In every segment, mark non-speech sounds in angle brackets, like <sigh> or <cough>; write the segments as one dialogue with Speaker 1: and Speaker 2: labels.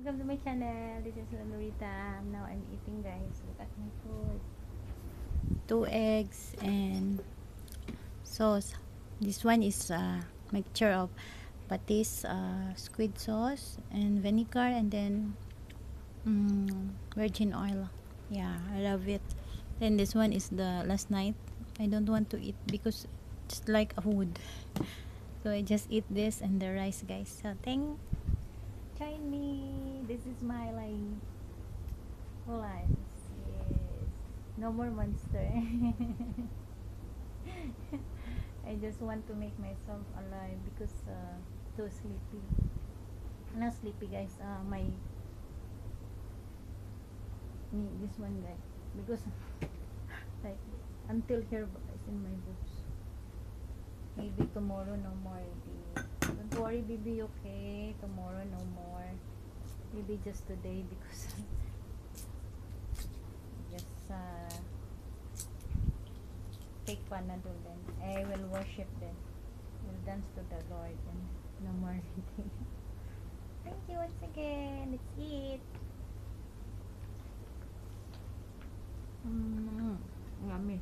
Speaker 1: Welcome to my channel. This is Lorita. Now I'm eating guys. Look at my food. Two eggs and sauce. This one is a mixture of patis, uh, squid sauce and vinegar and then mm, virgin oil. Yeah, I love it. Then this one is the last night. I don't want to eat because it's like a food. <laughs> So I just eat this and the rice guys. So thank join me. This is my life. Life. Yes. No more monster. <laughs> I just want to make myself alive because uh, too sleepy. Not sleepy guys. Uh, my me this one guy because <laughs> like until here guys in my boobs. Maybe tomorrow no more. Maybe. Don't worry, baby. Okay, tomorrow no more. Maybe just today because just uh, take panadol then. I will worship then. Will dance to the Lord and no more <laughs> anything. Thank you once again. Let's eat. Mm, yummy.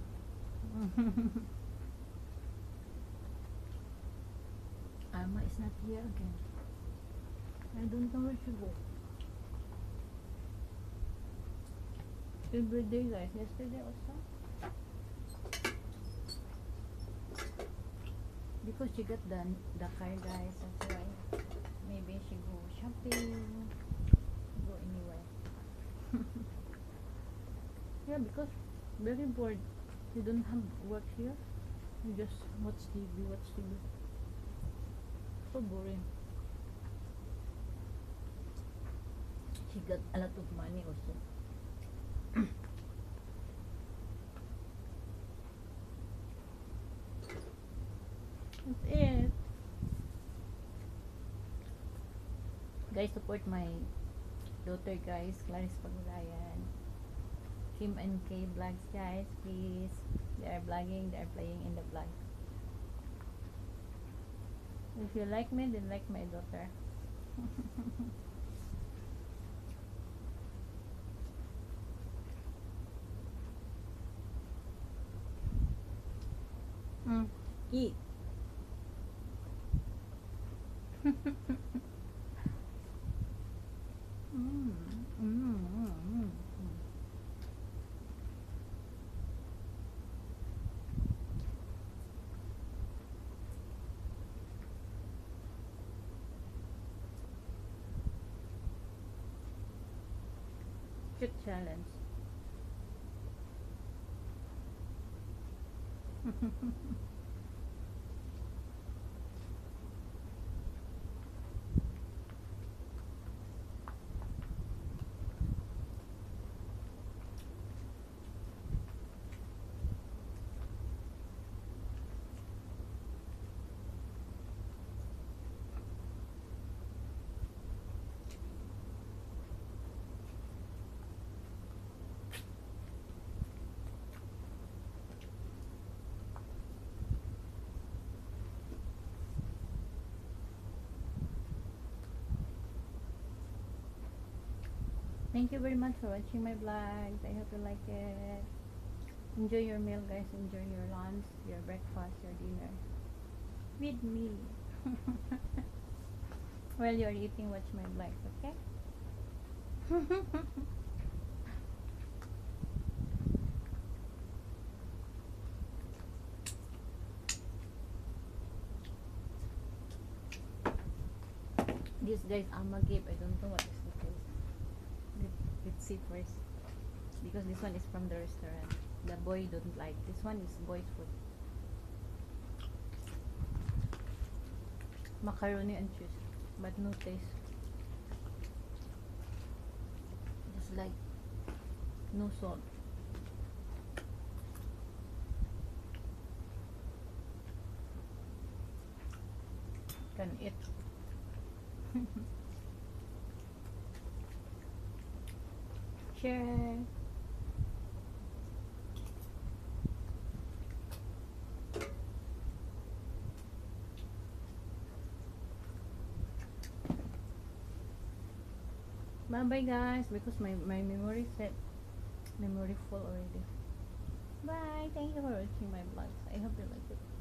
Speaker 1: <laughs> Alma is not here again. I don't know where she go. Every day guys. Yesterday also. Because she got the, the car guys. That's why. Maybe she go shopping. Go anywhere. <laughs> yeah, because very bored. You don't have work here. You just watch TV, watch TV. So boring. She got a lot of money also. That's it. Guys, support my daughter guys, Clarice Pagulayan. Kim and K vlogs guys, please. They are vlogging, they are playing in the vlog. If you like me, then like my daughter. <laughs> mm. Eat. Mm, mm, mm. Challenge. <laughs> Thank you very much for watching my vlogs. I hope you like it. Enjoy your meal, guys. Enjoy your lunch, your breakfast, your dinner. With me. <laughs> While you're eating, watch my vlogs, okay? <laughs> this guys Amma gave. I don't know what is Let's see first. Because this one is from the restaurant. The boy don't like. This one is boy's food. Macaroni and cheese. But no taste. Just like no salt. Can eat. <laughs> Share. Bye bye guys because my my memory set memory full already. Bye. Thank you for watching my vlogs. I hope you like it.